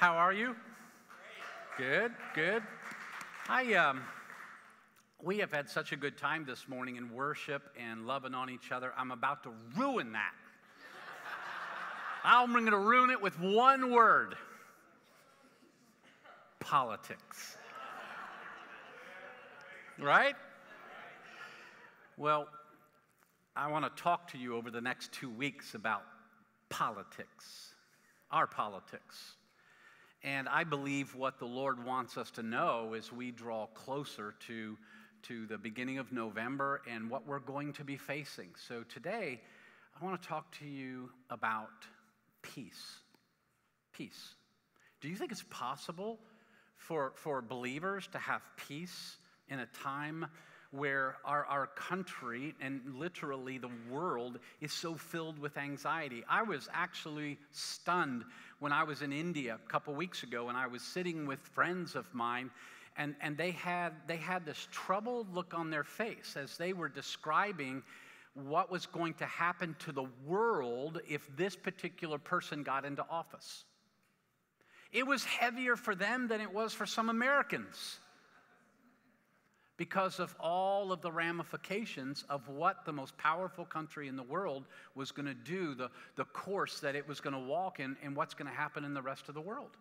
How are you? Good, good. I um, we have had such a good time this morning in worship and loving on each other. I'm about to ruin that. I'm going to ruin it with one word politics. Right? Well, I want to talk to you over the next two weeks about politics, our politics. And I believe what the Lord wants us to know as we draw closer to, to the beginning of November and what we're going to be facing. So today, I want to talk to you about peace. Peace. Do you think it's possible for, for believers to have peace in a time where our, our country and literally the world is so filled with anxiety. I was actually stunned when I was in India a couple weeks ago and I was sitting with friends of mine and, and they, had, they had this troubled look on their face as they were describing what was going to happen to the world if this particular person got into office. It was heavier for them than it was for some Americans because of all of the ramifications of what the most powerful country in the world was going to do, the, the course that it was going to walk in, and what's going to happen in the rest of the world.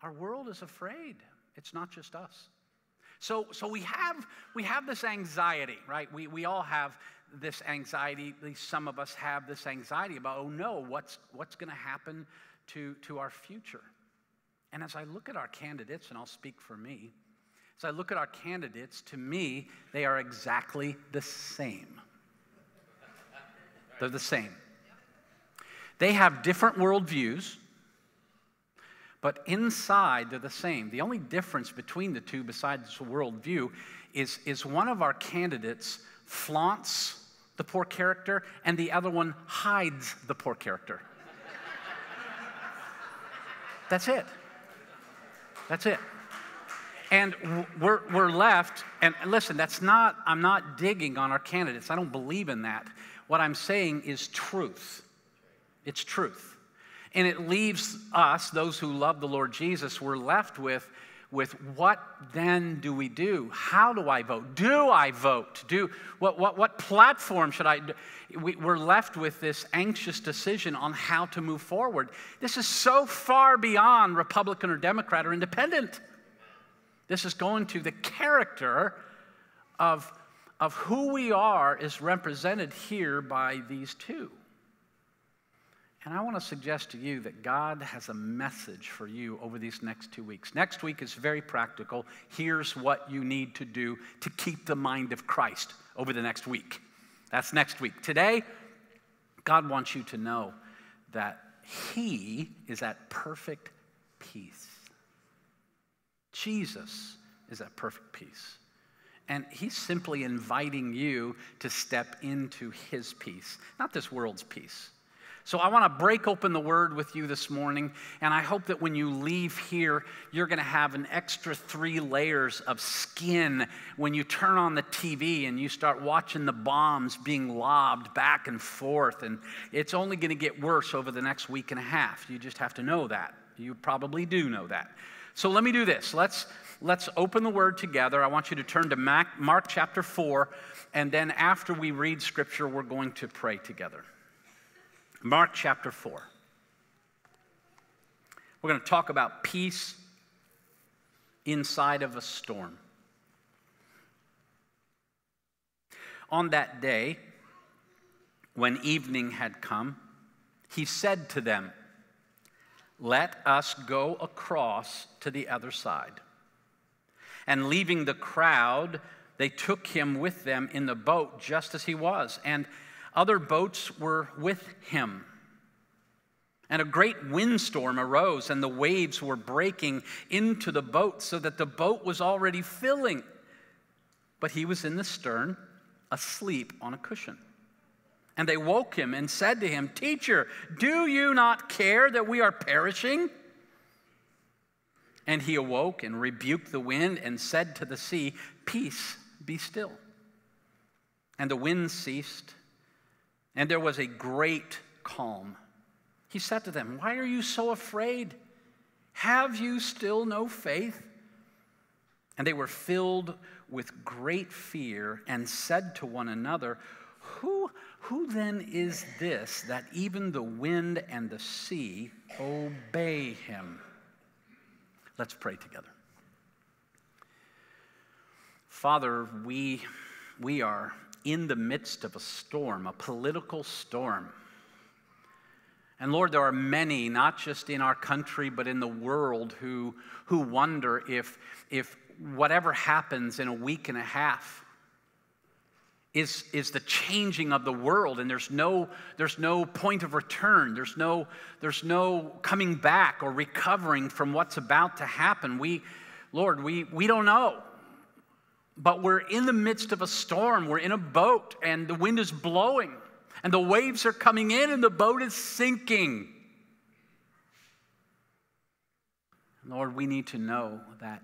Our world is afraid. It's not just us. So, so we, have, we have this anxiety, right? We, we all have this anxiety. At least some of us have this anxiety about, oh no, what's, what's going to happen to, to our future? And as I look at our candidates, and I'll speak for me, as I look at our candidates, to me, they are exactly the same. They're the same. They have different worldviews, but inside they're the same. The only difference between the two, besides the worldview, is, is one of our candidates flaunts the poor character and the other one hides the poor character. That's it. That's it. And we're, we're left, and listen, that's not, I'm not digging on our candidates. I don't believe in that. What I'm saying is truth. It's truth. And it leaves us, those who love the Lord Jesus, we're left with, with what then do we do? How do I vote? Do I vote? Do, what, what, what platform should I do? We, we're left with this anxious decision on how to move forward. This is so far beyond Republican or Democrat or independent. This is going to the character of, of who we are is represented here by these two. And I want to suggest to you that God has a message for you over these next two weeks. Next week is very practical. Here's what you need to do to keep the mind of Christ over the next week. That's next week. Today, God wants you to know that He is at perfect peace. Jesus is at perfect peace. And he's simply inviting you to step into his peace, not this world's peace. So I want to break open the word with you this morning, and I hope that when you leave here, you're going to have an extra three layers of skin when you turn on the TV and you start watching the bombs being lobbed back and forth. And it's only going to get worse over the next week and a half. You just have to know that. You probably do know that. So let me do this. Let's, let's open the word together. I want you to turn to Mark, Mark chapter 4, and then after we read scripture, we're going to pray together. Mark chapter 4. We're going to talk about peace inside of a storm. On that day, when evening had come, he said to them, let us go across to the other side. And leaving the crowd, they took him with them in the boat just as he was, and other boats were with him. And a great windstorm arose, and the waves were breaking into the boat so that the boat was already filling. But he was in the stern, asleep on a cushion. And they woke him and said to him, Teacher, do you not care that we are perishing? And he awoke and rebuked the wind and said to the sea, Peace, be still. And the wind ceased, and there was a great calm. He said to them, Why are you so afraid? Have you still no faith? And they were filled with great fear and said to one another, Who, who then is this that even the wind and the sea obey him? Let's pray together. Father, we, we are in the midst of a storm, a political storm. And Lord, there are many, not just in our country, but in the world, who, who wonder if, if whatever happens in a week and a half is, is the changing of the world, and there's no, there's no point of return. There's no, there's no coming back or recovering from what's about to happen. We, Lord, we, we don't know. But we're in the midst of a storm. We're in a boat, and the wind is blowing, and the waves are coming in, and the boat is sinking. Lord, we need to know that,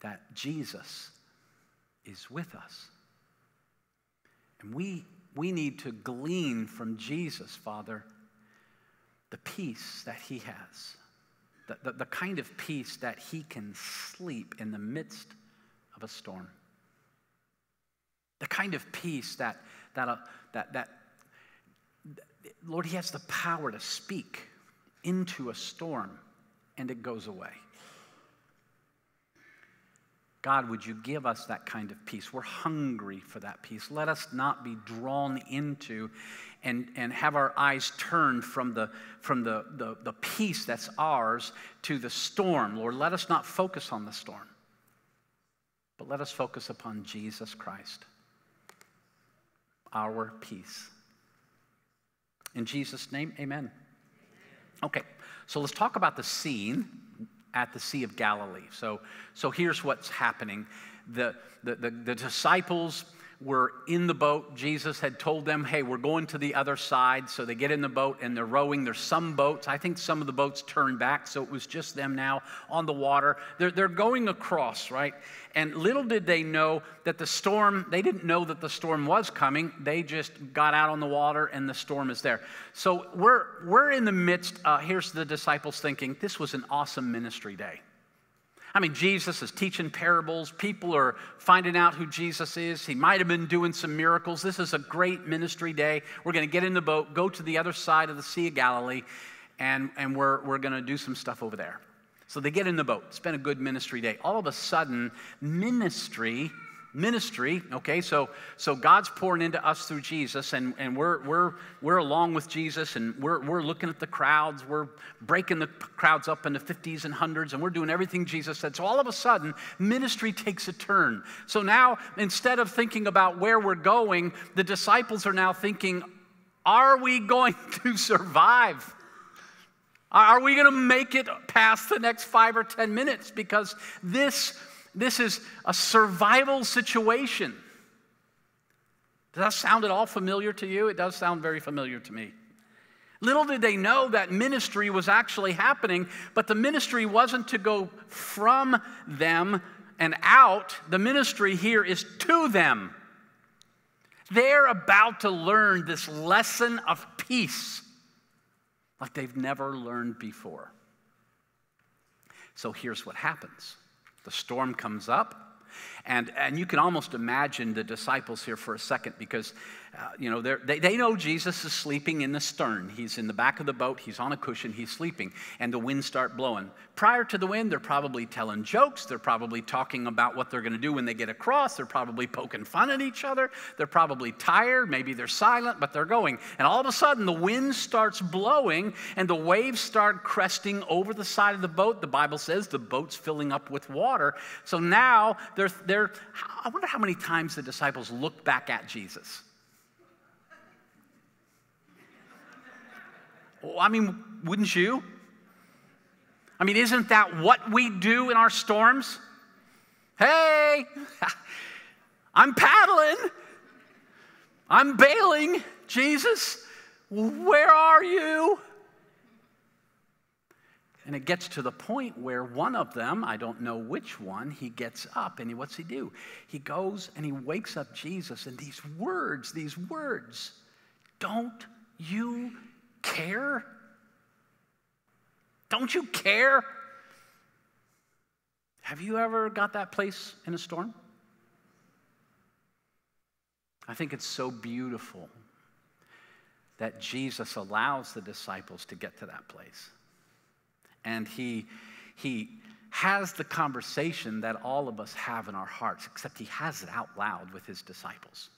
that Jesus is with us. And we, we need to glean from Jesus, Father, the peace that he has, the, the, the kind of peace that he can sleep in the midst of a storm. The kind of peace that, that, uh, that, that, Lord, He has the power to speak into a storm and it goes away. God, would you give us that kind of peace? We're hungry for that peace. Let us not be drawn into and, and have our eyes turned from, the, from the, the, the peace that's ours to the storm. Lord, let us not focus on the storm. But let us focus upon Jesus Christ, our peace. In Jesus' name, amen. Okay, so let's talk about the scene at the Sea of Galilee. So, so here's what's happening. The, the, the, the disciples were in the boat. Jesus had told them, hey, we're going to the other side. So they get in the boat and they're rowing. There's some boats. I think some of the boats turned back. So it was just them now on the water. They're, they're going across, right? And little did they know that the storm, they didn't know that the storm was coming. They just got out on the water and the storm is there. So we're, we're in the midst. Uh, here's the disciples thinking, this was an awesome ministry day. I mean, Jesus is teaching parables. People are finding out who Jesus is. He might have been doing some miracles. This is a great ministry day. We're going to get in the boat, go to the other side of the Sea of Galilee, and, and we're, we're going to do some stuff over there. So they get in the boat. It's been a good ministry day. All of a sudden, ministry ministry okay so so god's pouring into us through jesus and and we're we're we're along with jesus and we're we're looking at the crowds we're breaking the crowds up into 50s and hundreds and we're doing everything jesus said. So all of a sudden ministry takes a turn. So now instead of thinking about where we're going the disciples are now thinking are we going to survive? Are we going to make it past the next five or 10 minutes? Because this this is a survival situation. Does that sound at all familiar to you? It does sound very familiar to me. Little did they know that ministry was actually happening, but the ministry wasn't to go from them and out. The ministry here is to them. They're about to learn this lesson of peace like they've never learned before. So here's what happens the storm comes up. And, and you can almost imagine the disciples here for a second because uh, you know, they, they know Jesus is sleeping in the stern. He's in the back of the boat. He's on a cushion. He's sleeping. And the winds start blowing. Prior to the wind, they're probably telling jokes. They're probably talking about what they're going to do when they get across. They're probably poking fun at each other. They're probably tired. Maybe they're silent, but they're going. And all of a sudden, the wind starts blowing and the waves start cresting over the side of the boat. The Bible says the boat's filling up with water. So now they're, they're I wonder how many times the disciples looked back at Jesus. I mean, wouldn't you? I mean, isn't that what we do in our storms? Hey, I'm paddling. I'm bailing. Jesus, where are you? And it gets to the point where one of them, I don't know which one, he gets up and he, what's he do? He goes and he wakes up Jesus and these words, these words, don't you care? Don't you care? Have you ever got that place in a storm? I think it's so beautiful that Jesus allows the disciples to get to that place. And he, he has the conversation that all of us have in our hearts, except he has it out loud with his disciples.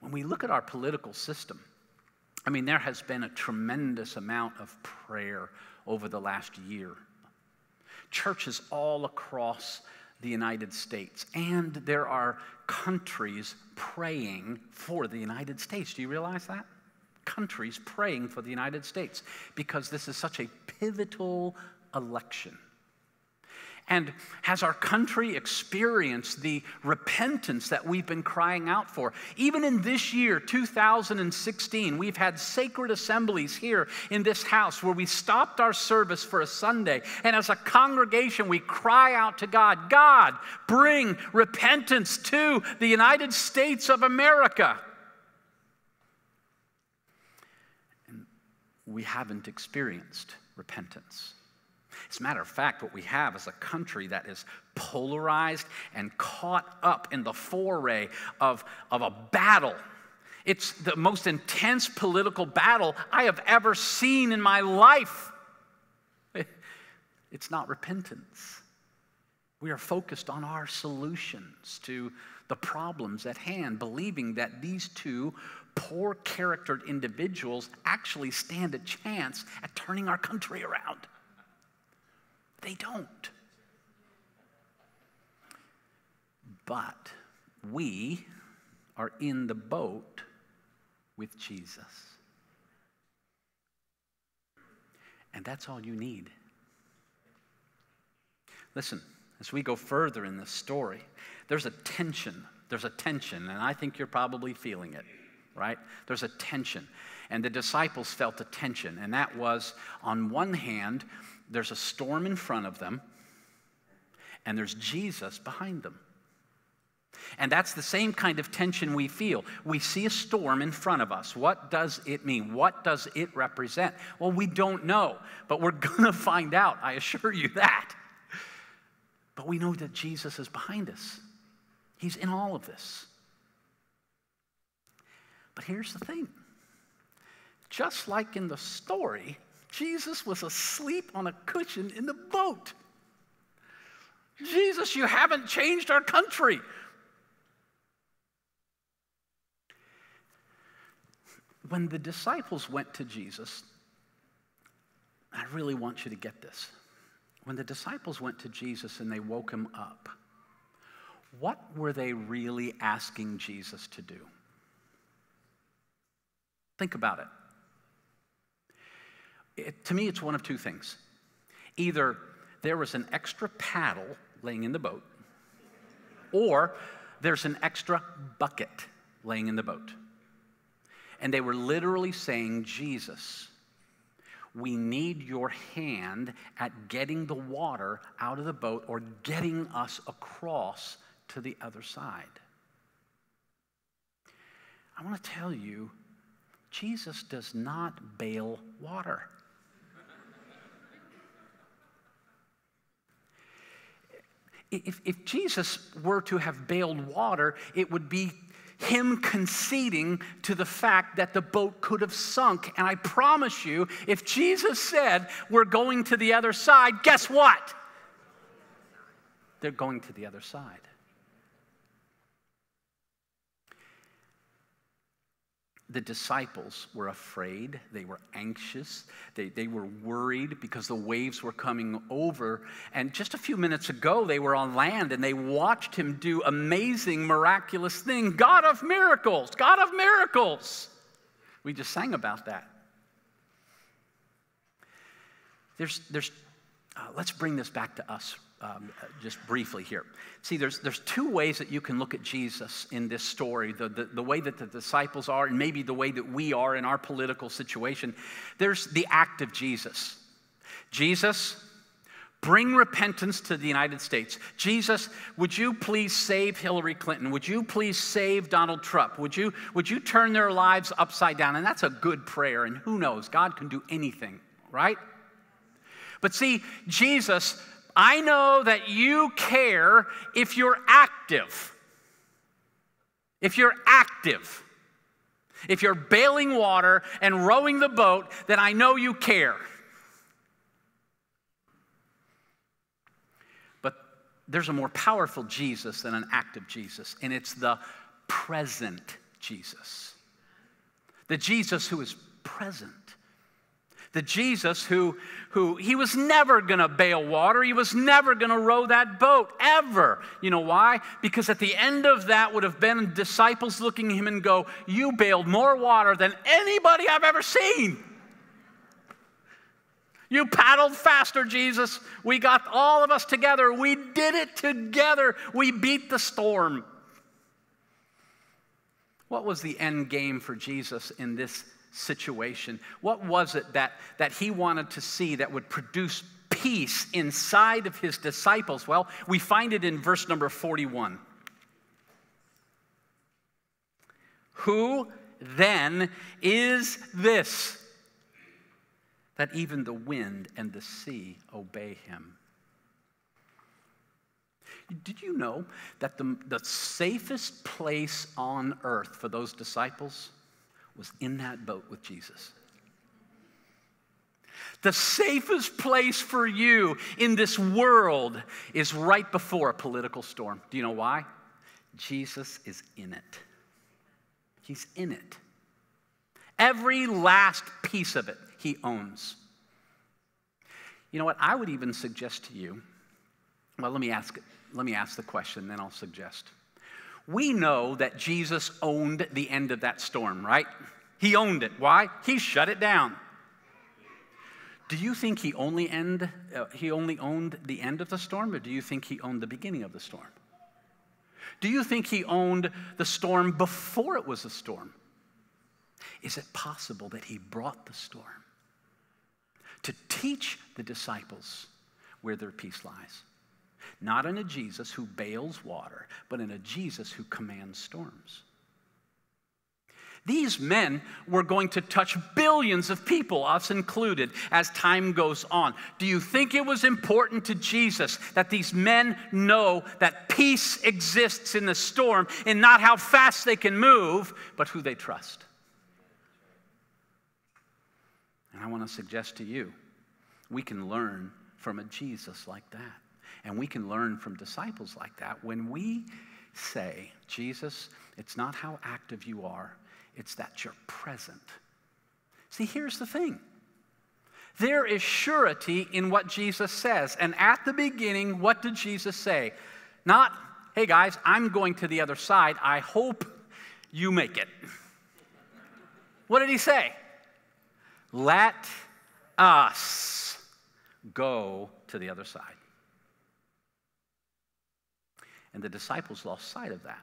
When we look at our political system, I mean, there has been a tremendous amount of prayer over the last year. Churches all across the United States, and there are countries praying for the United States. Do you realize that? Countries praying for the United States because this is such a pivotal election. And has our country experienced the repentance that we've been crying out for? Even in this year, 2016, we've had sacred assemblies here in this house where we stopped our service for a Sunday. And as a congregation, we cry out to God God, bring repentance to the United States of America. We haven't experienced repentance. As a matter of fact, what we have is a country that is polarized and caught up in the foray of, of a battle. It's the most intense political battle I have ever seen in my life. It's not repentance. We are focused on our solutions to the problems at hand, believing that these two poor charactered individuals actually stand a chance at turning our country around. They don't. But we are in the boat with Jesus. And that's all you need. Listen, as we go further in this story, there's a tension. There's a tension, and I think you're probably feeling it, right? There's a tension. And the disciples felt a tension, and that was on one hand, there's a storm in front of them, and there's Jesus behind them. And that's the same kind of tension we feel. We see a storm in front of us. What does it mean? What does it represent? Well, we don't know, but we're going to find out, I assure you that. But we know that Jesus is behind us, He's in all of this. But here's the thing just like in the story, Jesus was asleep on a cushion in the boat. Jesus, you haven't changed our country. When the disciples went to Jesus, I really want you to get this. When the disciples went to Jesus and they woke him up, what were they really asking Jesus to do? Think about it it, to me, it's one of two things. Either there was an extra paddle laying in the boat, or there's an extra bucket laying in the boat. And they were literally saying, Jesus, we need your hand at getting the water out of the boat or getting us across to the other side. I want to tell you, Jesus does not bail water. If, if Jesus were to have bailed water, it would be him conceding to the fact that the boat could have sunk. And I promise you, if Jesus said, We're going to the other side, guess what? They're going to the other side. The disciples were afraid. They were anxious. They, they were worried because the waves were coming over. And just a few minutes ago, they were on land and they watched him do amazing, miraculous things. God of miracles, God of miracles. We just sang about that. There's, there's, uh, let's bring this back to us um, just briefly here. See, there's, there's two ways that you can look at Jesus in this story the, the, the way that the disciples are, and maybe the way that we are in our political situation. There's the act of Jesus. Jesus, bring repentance to the United States. Jesus, would you please save Hillary Clinton? Would you please save Donald Trump? Would you, would you turn their lives upside down? And that's a good prayer, and who knows, God can do anything right? But see, Jesus, I know that you care if you're active. If you're active. If you're bailing water and rowing the boat, then I know you care. But there's a more powerful Jesus than an active Jesus, and it's the present Jesus. The Jesus who is present. The Jesus who, who he was never going to bail water. He was never going to row that boat, ever. You know why? Because at the end of that would have been disciples looking at him and go, You bailed more water than anybody I've ever seen. You paddled faster, Jesus. We got all of us together. We did it together. We beat the storm. What was the end game for Jesus in this situation? What was it that, that he wanted to see that would produce peace inside of his disciples? Well, we find it in verse number 41. Who then is this that even the wind and the sea obey him? Did you know that the, the safest place on earth for those disciples was in that boat with Jesus. The safest place for you in this world is right before a political storm. Do you know why? Jesus is in it. He's in it. Every last piece of it he owns. You know what? I would even suggest to you, well, let me ask, let me ask the question, then I'll suggest. We know that Jesus owned the end of that storm, right? He owned it. Why? He shut it down. Do you think he only end uh, he only owned the end of the storm or do you think he owned the beginning of the storm? Do you think he owned the storm before it was a storm? Is it possible that he brought the storm to teach the disciples where their peace lies? Not in a Jesus who bails water, but in a Jesus who commands storms. These men were going to touch billions of people, us included, as time goes on. Do you think it was important to Jesus that these men know that peace exists in the storm and not how fast they can move, but who they trust? And I want to suggest to you, we can learn from a Jesus like that. And we can learn from disciples like that when we say, Jesus, it's not how active you are, it's that you're present. See, here's the thing there is surety in what Jesus says. And at the beginning, what did Jesus say? Not, hey guys, I'm going to the other side. I hope you make it. What did he say? Let us go to the other side. And the disciples lost sight of that.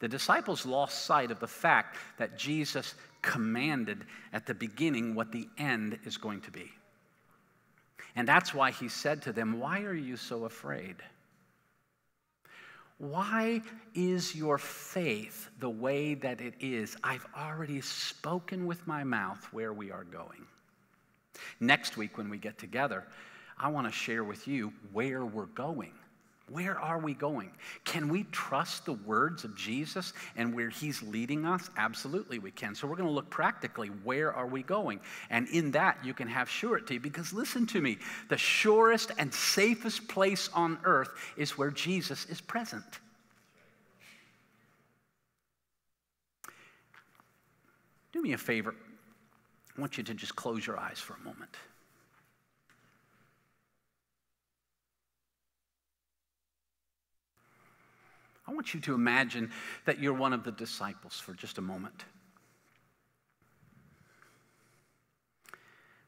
The disciples lost sight of the fact that Jesus commanded at the beginning what the end is going to be. And that's why he said to them, Why are you so afraid? Why is your faith the way that it is? I've already spoken with my mouth where we are going. Next week, when we get together, I want to share with you where we're going. Where are we going? Can we trust the words of Jesus and where he's leading us? Absolutely, we can. So, we're going to look practically where are we going? And in that, you can have surety because listen to me the surest and safest place on earth is where Jesus is present. Do me a favor. I want you to just close your eyes for a moment. I want you to imagine that you're one of the disciples for just a moment.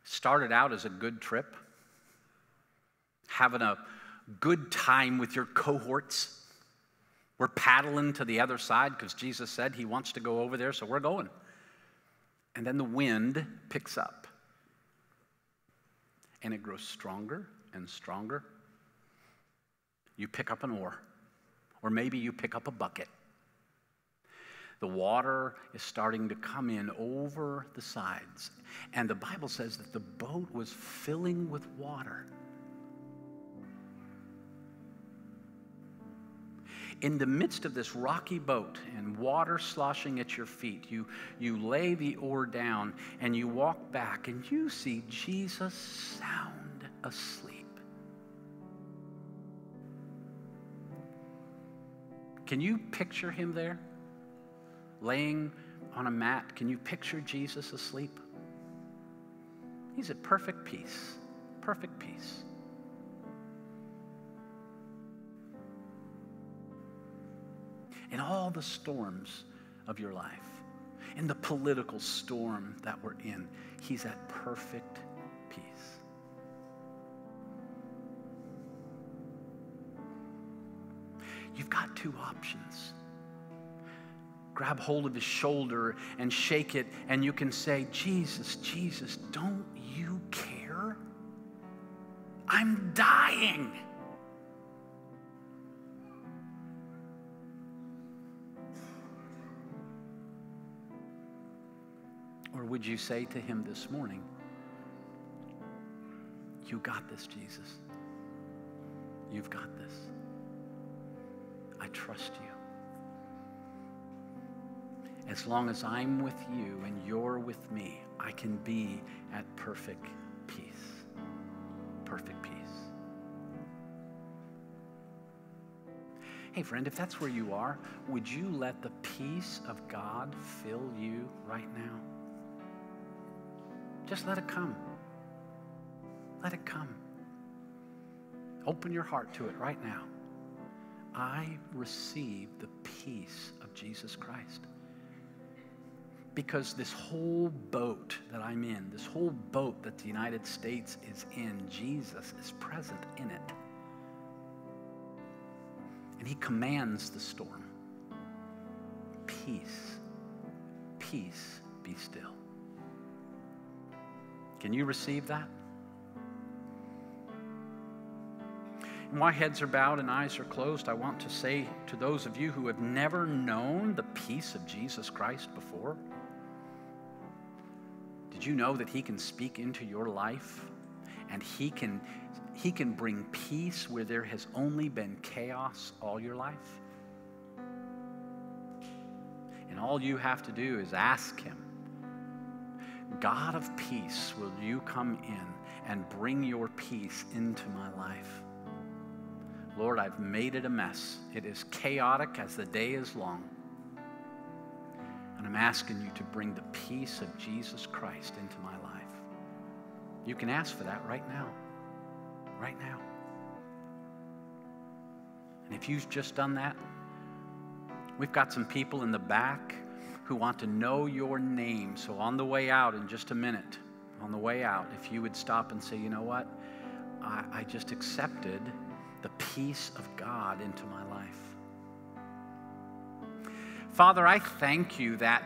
Started out as a good trip, having a good time with your cohorts. We're paddling to the other side because Jesus said he wants to go over there, so we're going. And then the wind picks up, and it grows stronger and stronger. You pick up an oar or maybe you pick up a bucket. The water is starting to come in over the sides. And the Bible says that the boat was filling with water. in the midst of this rocky boat and water sloshing at your feet, you, you lay the oar down and you walk back and you see Jesus sound asleep. Can you picture him there? Laying on a mat, can you picture Jesus asleep? He's at perfect peace, perfect peace. in all the storms of your life, in the political storm that we're in, He's at perfect two options. Grab hold of his shoulder and shake it, and you can say, Jesus, Jesus, don't you care? I'm dying. Or would you say to him this morning, You got this, Jesus. You've got this. I trust you. As long as I'm with you and you're with me, I can be at perfect peace. Perfect peace. Hey, friend, if that's where you are, would you let the peace of God fill you right now? Just let it come. Let it come. Open your heart to it right now. I receive the peace of Jesus Christ. Because this whole boat that I'm in, this whole boat that the United States is in, Jesus is present in it. And he commands the storm Peace, peace, be still. Can you receive that? While heads are bowed and eyes are closed, I want to say to those of you who have never known the peace of Jesus Christ before, did you know that He can speak into your life and He can, he can bring peace where there has only been chaos all your life? And all you have to do is ask Him God of peace, will you come in and bring your peace into my life? Lord, I've made it a mess. It is chaotic as the day is long. And I'm asking you to bring the peace of Jesus Christ into my life. You can ask for that right now. Right now. And if you've just done that, we've got some people in the back who want to know your name. So, on the way out, in just a minute, on the way out, if you would stop and say, you know what? I, I just accepted the peace of God into my life. Father, I thank you that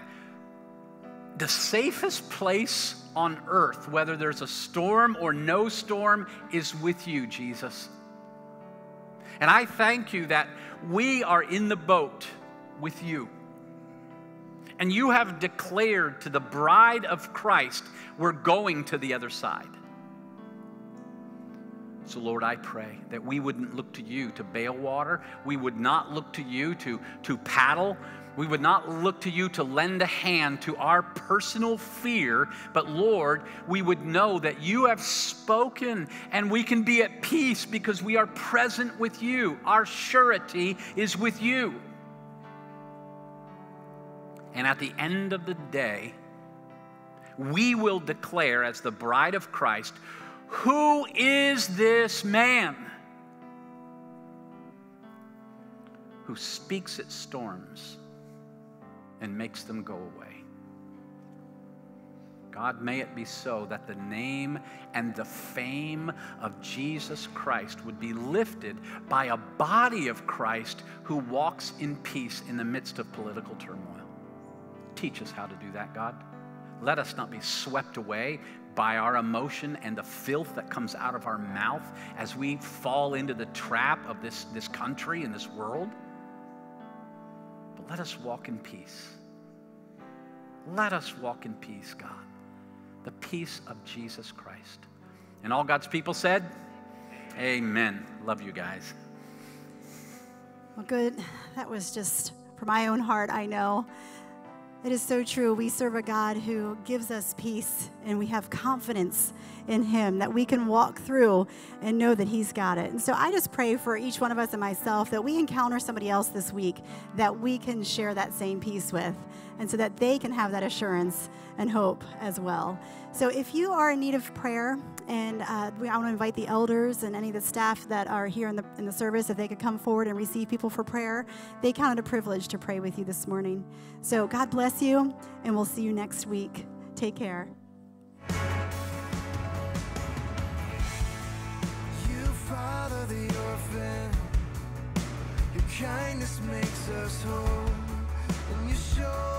the safest place on earth, whether there's a storm or no storm, is with you, Jesus. And I thank you that we are in the boat with you and you have declared to the bride of Christ, we're going to the other side. So, Lord, I pray that we wouldn't look to you to bail water. We would not look to you to, to paddle. We would not look to you to lend a hand to our personal fear, but Lord, we would know that you have spoken and we can be at peace because we are present with you. Our surety is with you. And at the end of the day, we will declare as the bride of Christ, Who is this man who speaks at storms and makes them go away? God, may it be so that the name and the fame of Jesus Christ would be lifted by a body of Christ who walks in peace in the midst of political turmoil. Teach us how to do that, God. Let us not be swept away by our emotion and the filth that comes out of our mouth as we fall into the trap of this, this country and this world. But let us walk in peace. Let us walk in peace, God. The peace of Jesus Christ. And all God's people said, Amen. Love you guys. Well, good. That was just for my own heart, I know. It is so true. We serve a God who gives us peace, and we have confidence in Him that we can walk through and know that He's got it. And so I just pray for each one of us and myself that we encounter somebody else this week that we can share that same peace with, and so that they can have that assurance and hope as well. So if you are in need of prayer, and uh, we, I want to invite the elders and any of the staff that are here in the, in the service, if they could come forward and receive people for prayer, they count it a privilege to pray with you this morning. So God bless you, and we'll see you next week. Take care. kindness makes us whole, and you show